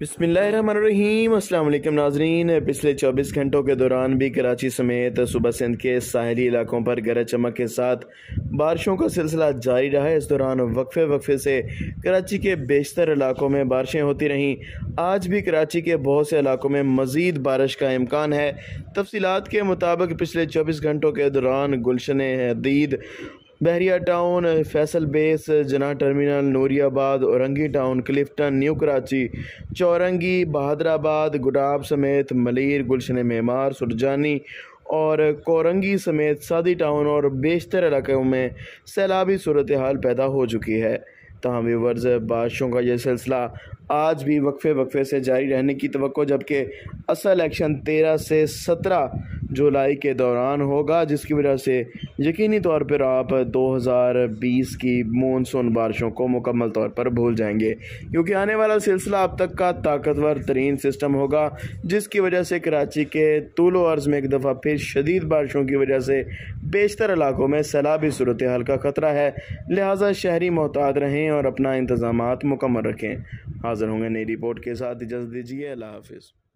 अस्सलाम वालेकुम नाजरीन। पिछले 24 घंटों के दौरान भी कराची समेत सुबह सिंध के साहली इलाकों पर गरज चमक के साथ बारिशों का सिलसिला जारी रहा इस दौरान वक्फे वक्फे से कराची के बेशतर इलाकों में बारिशें होती रहीं। आज भी कराची के बहुत से इलाकों में मज़ीद बारिश का इम्कान है। तफसीत के मुताबिक पिछले चौबीस घंटों के दौरान Gulshan Hadeed Bahria town, Faisal base Jinnah terminal, Nooriabad, Orangi town, Clifton, new Karachi, Chowrangi, Bahadurabad, गुडाब समेत मलिर, गुलशन मेमार, सुरजानी और कोरंगी समेत सादी टाउन और बेशतर इलाकों में सैलाबी सूरत हाल पैदा हो चुकी है। तहम वर्ज बारिशों का यह सिलसिला आज भी वक्फे वक्फे से जारी रहने की तो जबकि असल एक्शन तेरह से सत्रह जुलाई के दौरान होगा, जिसकी वजह से यकीनी तौर पर आप 2020 की मानसून बारिशों को मुकम्मल तौर पर भूल जाएँगे। क्योंकि आने वाला सिलसिला अब तक का ताकतवर तरीन सिस्टम होगा, जिसकी वजह से कराची के तूलो अर्ज़ में एक दफ़ा फिर शदीद बारिशों की वजह से बेशतर इलाकों में सैलाबी सूरत हाल का ख़तरा है। लिहाजा शहरी मोहतात रहें और अपना इंतज़ाम मुकम्मल रखें। हाज़िर होंगे नई रिपोर्ट के साथ। इजाज़त दीजिए। अल्लाह हाफिज़।